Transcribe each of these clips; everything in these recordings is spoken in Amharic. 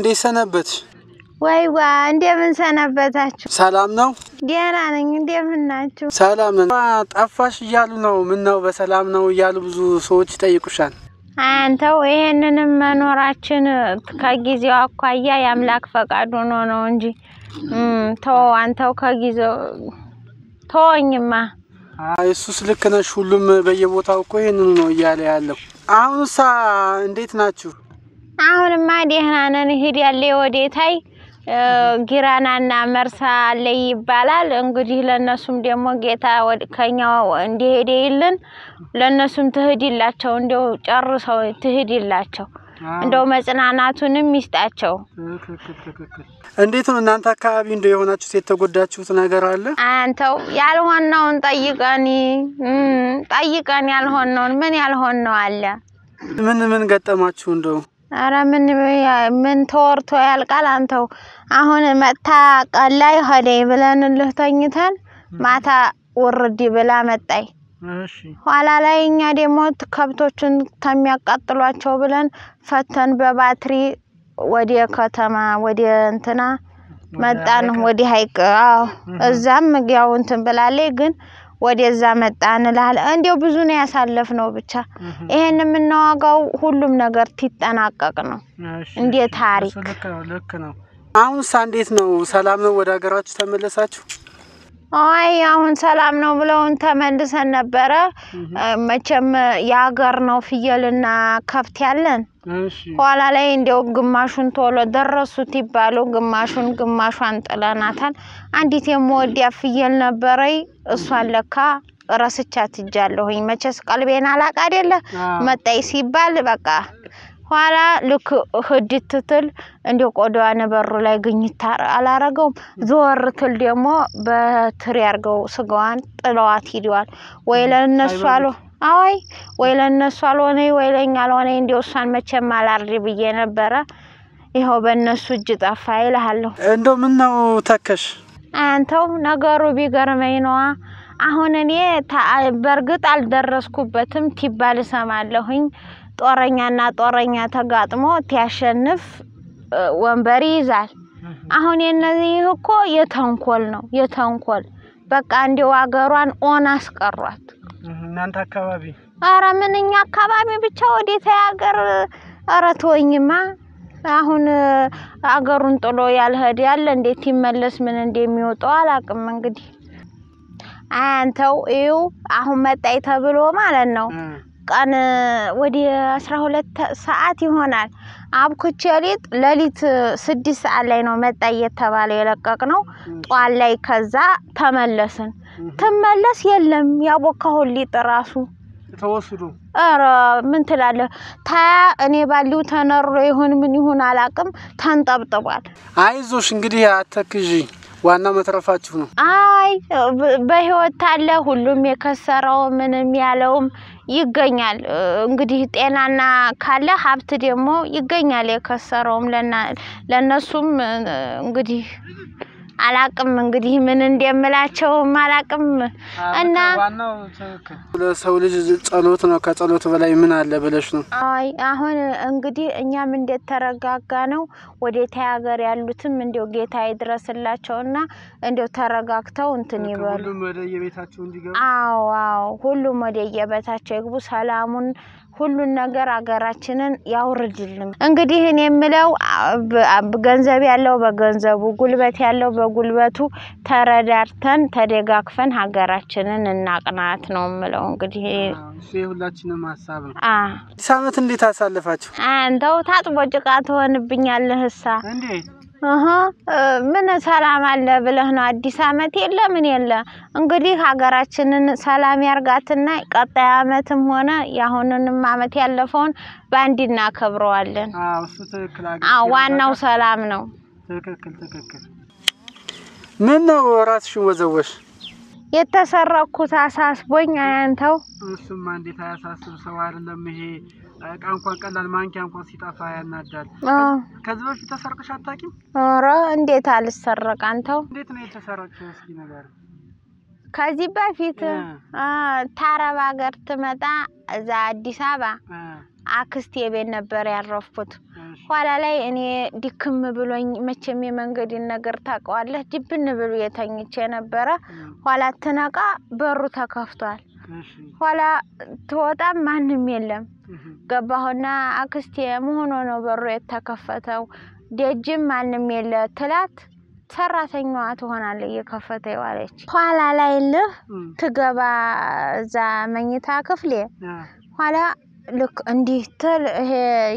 እንዴት ሰነበትሽ? ወይ ዋ እንደምን ሰነበታችሁ? ሰላም ነው? ደህና ነኝ። እንደምን ናችሁ? ሰላም ነን። ጠፋሽ እያሉ ነው። ምን ነው በሰላም ነው እያሉ ብዙ ሰዎች ይጠይቁሻል። አንተው ይሄንንም መኖራችን ከጊዜው አኳያ የአምላክ ፈቃድ ሆኖ ነው እንጂ ተወው አንተው ከጊዜው ተወኝማ። አይ እሱስ ልክ ነሽ። ሁሉም በየቦታው እኮ ይሄንኑ ነው እያለ ያለው። አሁንሳ እንዴት ናችሁ? አሁንማ ደህና ነን። ሂድ ያለ ወዴታይ ጊራናና መርሳ አለይ ይባላል። እንግዲህ ለነሱም ደግሞ ጌታ ከኛ እንዲሄድ ይልን ለነሱም ትሂድላቸው፣ እንደው ጨርሰው ትሂድላቸው፣ እንደው መጽናናቱንም ይስጣቸው። እንዴት ነው እናንተ አካባቢ እንደው የሆናችሁት የተጎዳችሁት ነገር አለ? አንተው ያልሆነውን ጠይቀኒ እም፣ ጠይቀን ያልሆነውን ምን ያልሆነው አለ? ምን ምን ገጠማችሁ እንደው? አረ ምን ምን ተወርቶ ያልቃል? አንተው አሁን መጥታ ቀን ላይ ሄደኝ ብለንልህ ተኝተን ማታ ውርድ ብላ መጣይ። ኋላ ላይ እኛ ደግሞ ከብቶችን ከሚያቃጥሏቸው ብለን ፈተን በባትሪ ወደ ከተማ ወደ እንትና መጣን፣ ወደ ሀይቅ። አዎ እዛም ያው እንትን ብላለች፣ ግን ወደዛ መጣን እልሃለሁ። እንዲያው ብዙ ነው ያሳለፍነው። ብቻ ይሄን የምናዋጋው ሁሉም ነገር ትጠናቀቅ ነው። እንደ ታሪክ ልክ ነው ልክ ነው። አሁንሳ እንዴት ነው? ሰላም ነው? ወደ ሀገራችሁ ተመለሳችሁ? አይ አሁን ሰላም ነው ብለውን ተመልሰን ነበረ። መቼም የሀገር ነው ፍየልና ከብት ያለን። ኋላ ላይ እንዲያው ግማሹን ቶሎ ደረሱት ይባሉ፣ ግማሹን ግማሿን ጥለናታል። አንዲት የምወዲያ ፍየል ነበረኝ። እሷን ለካ ረስቻት እጃለሁኝ። መቼስ ቀልቤን አላቅ አይደለ መጣይ ሲባል በቃ ኋላ ልክ ህድት ትል እንዲ ቆዳዋን በሩ ላይ ግኝት አላረገውም። ዞር ትል ደግሞ በትሪ አርገው ስጋዋን ጥለዋት ሂደዋል። ወይ ለእነሱ አሎ አዋይ ወይ ለእነሱ አልሆነ ወይ ለኛ አልሆነ እንዲ እሷን መቼም አላርድ ብዬ ነበረ። ይኸው በእነሱ እጅ ጠፋ ይልሃለሁ። እንደው ምን ነው ተከሽ? አንተው ነገሩ ቢገርመኝ ነዋ። አሁን እኔ በእርግጥ አልደረስኩበትም ቲባል እሰማለሁኝ። ጦረኛና ጦረኛ ተጋጥሞ ቲያሸንፍ እ፣ ወንበር ይይዛል። አሁን የነዚህ እኮ የተንኮል ነው የተንኮል በቃ እንዲው አገሯን ኦን አስቀሯት። እናንተ አካባቢ አረ ምንኛ አካባቢ ብቻ ወዴታ ሀገር አረ ተወኝማ። አሁን አገሩን ጥሎ ያልሄድ ያለ እንዴት ይመለስ ምን እንደሚወጣው አላቅም። እንግዲህ አንተው ይው አሁን መጣይ ተብሎ ማለት ነው ቀን ወደ አስራ ሁለት ሰዓት ይሆናል። አብኩቼ ሊጥ ሌሊት ስድስት ሰዓት ላይ ነው መጣ እየተባለ የለቀቅ ነው። ጧት ላይ ከዛ ተመለስን። ትመለስ የለም ያቦካሁን ሊጥ ራሱ ተወስዶ ኧረ ምን ትላለህ ታያ እኔ ባሊው ተነሮ ይሁን ምን ይሁን አላቅም ተንጠብጥቧል። አይዞሽ እንግዲህ አተክዢ፣ ዋናው መትረፋችሁ ነው። አይ በህይወት ታለ ሁሉም የከሰረው ምንም ያለውም ይገኛል። እንግዲህ ጤናና ካለ ሀብት ደግሞ ይገኛል። የከሰረውም ለነሱም እንግዲህ አላቅም እንግዲህ ምን እንደምላቸውም አላቅም እና ለሰው ልጅ ጸሎት ነው። ከጸሎት በላይ ምን አለ ብለሽ ነው? አይ አሁን እንግዲህ እኛም እንደተረጋጋ ነው ወደ ታይ ሀገር ያሉትም እንዲያው ጌታ ይድረስላቸውና እንዲያው ተረጋግተው እንትን ይበሉ። ሁሉም ወደ የቤታቸው እንዲገቡ አዎ አዎ ሁሉም ወደ የቤታቸው ይግቡ። ሰላሙን ሁሉን ነገር አገራችንን ያውርድልን። እንግዲህ እኔ የምለው ገንዘብ ያለው በገንዘቡ፣ ጉልበት ያለው በጉልበቱ ተረዳርተን ተደጋግፈን ሀገራችንን እናቅናት ነው የምለው። እንግዲህ የሁላችንም ሀሳብ ነው። አዲስ ዓመት እንዴት አሳልፋችሁ? አንተው ታጥቦ ጭቃ ትሆንብኛለህ እሳ ምን ሰላም አለ ብለህ ነው? አዲስ አመት የለ ምን የለ። እንግዲህ ሀገራችንን ሰላም ያርጋትና ቀጣይ አመትም ሆነ የአሁንንም አመት ያለፈውን በአንድ እናከብረዋለን። ዋናው ሰላም ነው። ትክክል ትክክል። ምን ነው ራስሽን ወዘወሽ? የተሰረኩት አሳስቦኝ አያንተው እሱማ እንዴት አያሳስብ ሰው አይደለም ይሄ እቃ እንኳን ቀላል ማንኪያ እንኳን ሲጠፋ ያናዳል። ከዚህ በፊት ተሰርቀሽ አታውቂም? ኧረ እንዴት አልሰረቅ አንተው። እንዴት ነው የተሰረቅሽው? እስኪ ነገር ከዚህ በፊት ታረብ ሀገር ትመጣ እዛ አዲስ አበባ አክስቴ ቤት ነበር ያረፍኩት። ኋላ ላይ እኔ ድክም ብሎኝ መቼም የመንገድን ነገር ታውቀዋለህ፣ ድብን ብሎ የተኝቼ ነበረ። ኋላ ትነቃ በሩ ተከፍቷል። ኋላ ትወጣም ማንም የለም። ገባሁና አክስቴ መሆኖ ነው በሩ የተከፈተው፣ ደጅም ማንም የለ ትላት ሰራተኛዋ ትሆናለች እየከፈተ ዋለች። ኋላ ላይ ልህ ትገባ እዛ መኝታ ክፍሌ ኋላ ልክ እንዲህ ትል ይሄ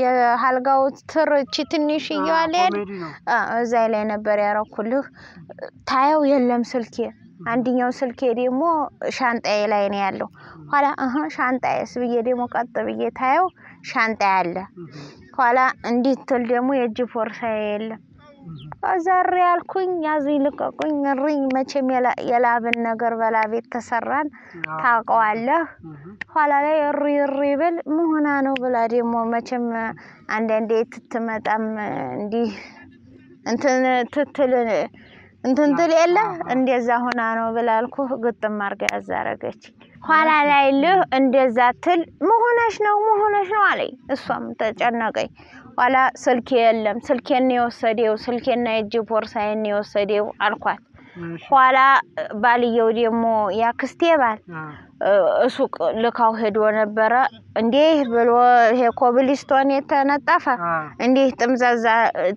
የአልጋው ትርች ትንሽ እየዋለ ኮሜዲ ነው። እዛ ላይ ነበር ያረኩልህ። ታየው የለም ስልኬ። አንድኛው ስልኬ ደግሞ ሻንጣዬ ላይ ነው ያለው። ኋላ እህ ሻንጣዬስ ብዬ ደግሞ ቀጥ ብዬ ታየው ሻንጣ ያለ። ኋላ እንዲህ ትል ደግሞ የእጅ ቦርሳዬ የለም። እሪ ያልኩኝ ያዙኝ ልቀቁኝ እሪ። መቼም የላ- የላብን ነገር በላብ የተሰራን ታውቀዋለህ። ኋላ ላይ እሪ እሪ ብል መሆና ነው ብላ ደግሞ መቼም አንዳንዴ ትትመጣም እንዲህ እንትን ትትል እንትን ትል የለ እንደዛ ሆና ነው ብላ አልኩህ። ግጥም አርጋ ያዛረገች ኋላ ላይ ልህ እንደዛ ትል መሆነሽ ነው መሆነሽ ነው አለኝ። እሷም ተጨነቀኝ። ኋላ ስልኬ የለም ስልኬን የወሰደው ስልኬና የእጅ ቦርሳዬን የወሰደው አልኳት። ኋላ ባልየው ደግሞ ያክስቴ ባል ሱቅ ልካው ሄዶ ነበረ። እንዲህ ብሎ ይሄ ኮብልስቶን የተነጠፈ እንዲህ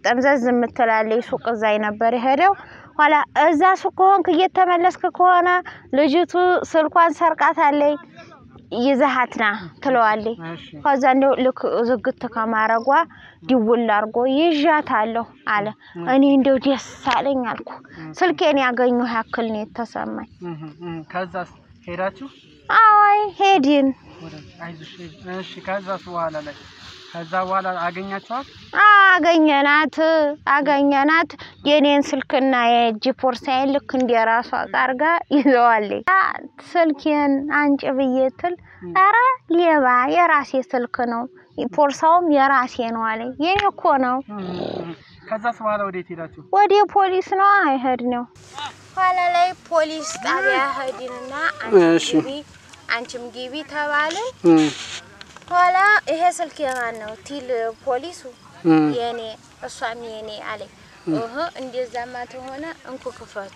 ጥምዘዝ የምትላለች ሱቅ እዛኝ ነበር የሄደው። ኋላ እዛ ሱቅ ከሆንክ እየተመለስክ ከሆነ ልጅቱ ስልኳን ሰርቃታለይ ይዘሃትና ትለዋለች። ከዛ እንደው ልክ ዝግት ከማረጓ ድውል አርጎ ይዣታለሁ አለ። እኔ እንደው ደስ አለኝ አልኩ። ስልኬን ያገኘሁ ያክል ነው የተሰማኝ። ከዛስ ሄዳችሁ ሄድን። እሺ ከዛስ በኋላ ላይ ከዛ በኋላ አገኛችኋት? አገኘናት አገኘናት። የኔን ስልክና የእጅ ቦርሳዬን ልክ እንደ ራሷ አርጋ ይዘዋለች። ስልኬን አንጭ ብዬ ትል ኧረ ሌባ የራሴ ስልክ ነው ቦርሳውም የራሴ ነው አለኝ። የኔ እኮ ነው። ከዛስ በኋላ ወዴት ሄዳችሁ? ወደ ፖሊስ ነው አይሄድ ነው። ኋላ ላይ ፖሊስ ጣቢያ ሄድንና አንቺም ግቢ ተባልን። እም ኋላ ይሄ ስልክ የማን ነው ቲል ፖሊሱ የኔ እሷም የኔ አለኝ። እህ እንደዛማ ተሆነ እንኩ ክፈቱ።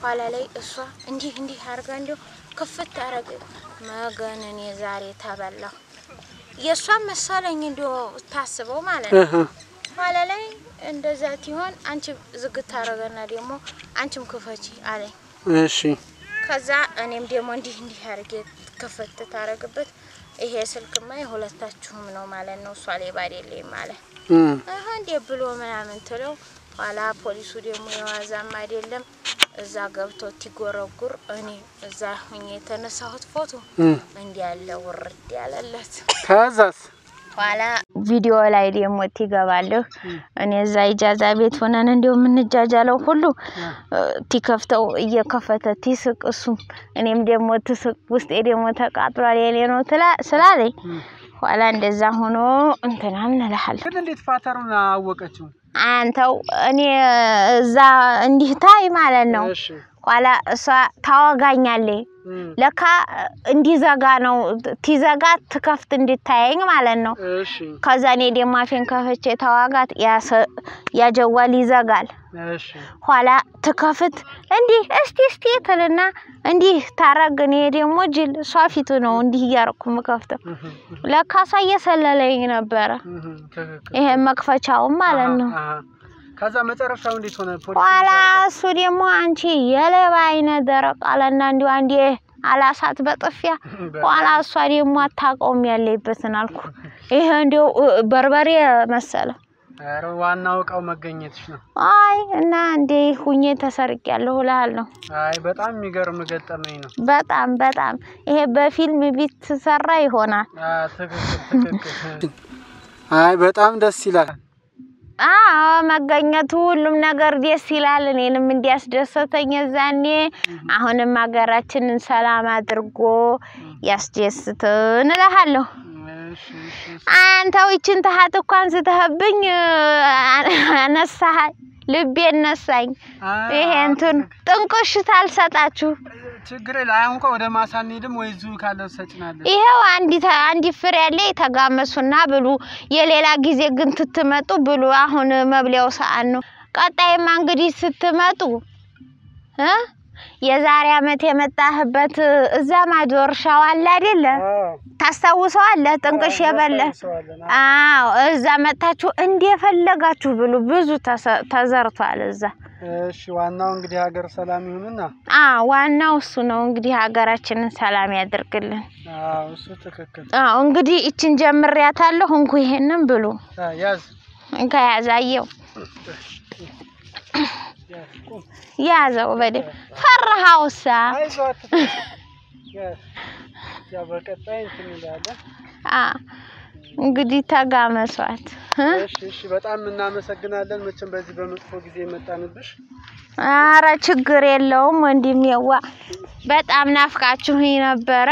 ኋላ ላይ እሷ እንዲህ እንዲህ አርጋ እንዲሁ ክፍት አረግ መገን እኔ ዛሬ ተበላሁ። የእሷም መሰለኝ እንዲሁ ታስበው ማለት ነው። ኋላ ላይ እንደዛ ሲሆን አንቺ ዝግት አረገና ደግሞ አንቺም ክፈቺ አለኝ። እሺ ከዛ እኔም ደግሞ እንዲህ እንዲህ አርጌ ክፍት ታረግበት ይሄ ስልክማ የሁለታችሁም ነው ማለት ነው። እሷ ሌባ አይደለም ማለት እህ እንዴ ብሎ ምናምን ትለው። ኋላ ፖሊሱ ደግሞ የዋዛም አይደለም። እዛ ገብቶ ትጎረጉር እኔ እዛ ሁኜ የተነሳሁት ፎቶ እም እንዲህ ያለ ውርድ ያለለት። ከዛስ ኋላ ቪዲዮ ላይ ደግሞ ትገባለህ። እኔ እዛ ኢጃዛ ቤት ሆነን እንዲሁ የምንጃጃለው ሁሉ እ ቲከፍተው እየከፈተ ቲስቅ እሱም እኔም ደግሞ ትስቅ ውስጤ ደግሞ ተቃጥሏል የኔ ነው ስላለኝ ኋላ እንደዛ ሆኖ እንትና እንልሃለን። ግን እንዴት ፋተሩን አወቀችው? አንተው እኔ እዛ እንዲህ ታይ ማለት ነው። ኋላ እሷ ታወጋኛለች። ለካ እንዲዘጋ ነው ቲዘጋ ትከፍት እንድታየኝ ማለት ነው። ከዛ እኔ ደግሞ አፌን ከፍቼ ተዋጋት ያጀዋል ይዘጋል። ኋላ ትከፍት እንዲህ እስቲ እስቲ ትልና እንዲህ ታረግ። እኔ ደግሞ ጅል እሷ ፊቱ ነው እንዲህ እያረኩ ምከፍተው። እህም፣ ለካ እሷ እየሰለለኝ ነበረ። ይሄን መክፈቻውም ማለት ነው። ከዛ መጨረሻው እንዴት ሆነ? ፖሊስ ኋላ እሱ ደግሞ አንቺ የሌባ አይነት ደረቅ አለና እንዲሁ አንዴ አላሳት በጥፊያ ኋላ እሷ ደግሞ አታውቀውም ያለይበትን አልኩ። ይሄ እንዲው በርበሬ መሰለ። ኧረ ዋናው እቃው መገኘትሽ ነው። አይ እና እንዴ ሁኜ ተሰርቅ ያለሁ እልሃለሁ። አይ በጣም የሚገርም ገጠመኝ ነው። በጣም በጣም ይሄ በፊልም ቢት ሰራ ይሆናል። ትክክል ትክክል። አይ በጣም ደስ ይላል። መገኘቱ ሁሉም ነገር ደስ ይላል። እኔንም እንዲያስደሰተኝ የዛኔ አሁንም ሀገራችንን ሰላም አድርጎ እሺ እሺ አንተው ይችን ተሀት እኮ አንስተህብኝ አነሳህ፣ ልቤ ነሳኝ። ይሄ እንትን ጥንቅሽት አልሰጣችሁ ችግር የለ። አሁን እንኳ ወደ ማሳ እንሄድም ወይ እዚሁ ካለው ሰጭናለን። ይሄው አንዲት አንዲት ፍሬ ያለ ተጋመሱና ብሉ። የሌላ ጊዜ ግን ትትመጡ ብሉ። አሁን መብሊያው ሰዓት ነው። ቀጣይማ እንግዲህ ስትመጡ የዛሬ አመት የመጣህበት እዛ ማዶ እርሻው አለ አይደለ? ታስታውሰዋለህ? ጥንቅሽ የበለ አዎ፣ እዛ መጣችሁ እንደፈለጋችሁ ብሉ። ብዙ ተዘርቷል እዛ። እሺ ዋናው እንግዲህ ሀገር ሰላም ይሁንና። አዎ፣ ዋናው እሱ ነው። እንግዲህ ሀገራችንን ሰላም ያደርግልን። አዎ እሱ ትክክል። አዎ እንግዲህ ይችን ጀምሬያታለሁ። እንኩ ይሄንን ብሉ። ያዝ እንካ ያዛየው ያዘው በደንብ ፈራሃውሳ። እንግዲህ ተጋመሷት? እሺ እሺ፣ በጣም እናመሰግናለን። መቼም በዚህ በመጥፎ ጊዜ የመጣንብሽ። አረ ችግር የለውም ወንድሜዋ፣ በጣም ናፍቃችሁኝ ነበረ።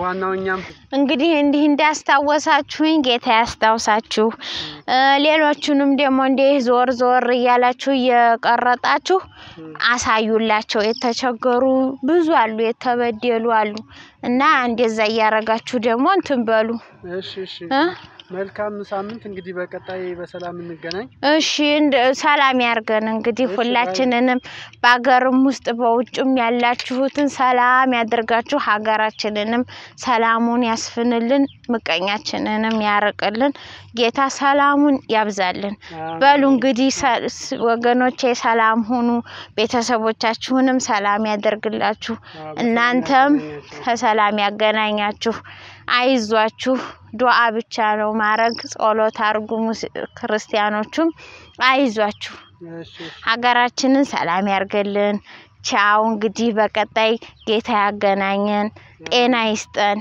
ዋናው እኛም እንግዲህ እንዲህ እንዳስታወሳችሁኝ ጌታ ያስታውሳችሁ። ሌሎቹንም ደግሞ እንዲህ ዞር ዞር እያላችሁ እየቀረጣችሁ አሳዩላቸው። የተቸገሩ ብዙ አሉ፣ የተበደሉ አሉ እና እንደዛ እያረጋችሁ ደግሞ እንትን በሉ እሺ እሺ፣ እ? መልካም ሳምንት። እንግዲህ በቀጣይ በሰላም እንገናኝ። እሺ እንደ ሰላም ያርገን። እንግዲህ ሁላችንንም በሀገርም ውስጥ በውጭም ያላችሁትን ሰላም ያደርጋችሁ። ሀገራችንንም ሰላሙን ያስፍንልን፣ ምቀኛችንንም ያርቅልን። ጌታ ሰላሙን ያብዛልን። በሉ እንግዲህ ወገኖቼ ሰላም ሁኑ። ቤተሰቦቻችሁንም ሰላም ያደርግላችሁ። እናንተም ከሰላም ያገናኛችሁ። አይዟችሁ። ዱዓ ብቻ ነው ማረግ። ጸሎት አርጉ። ሙስ- ክርስቲያኖቹም አይዟችሁ። ሀገራችንን ሰላም ያርገልን። ቻው። እንግዲህ በቀጣይ ጌታ ያገናኘን፣ ጤና ይስጠን።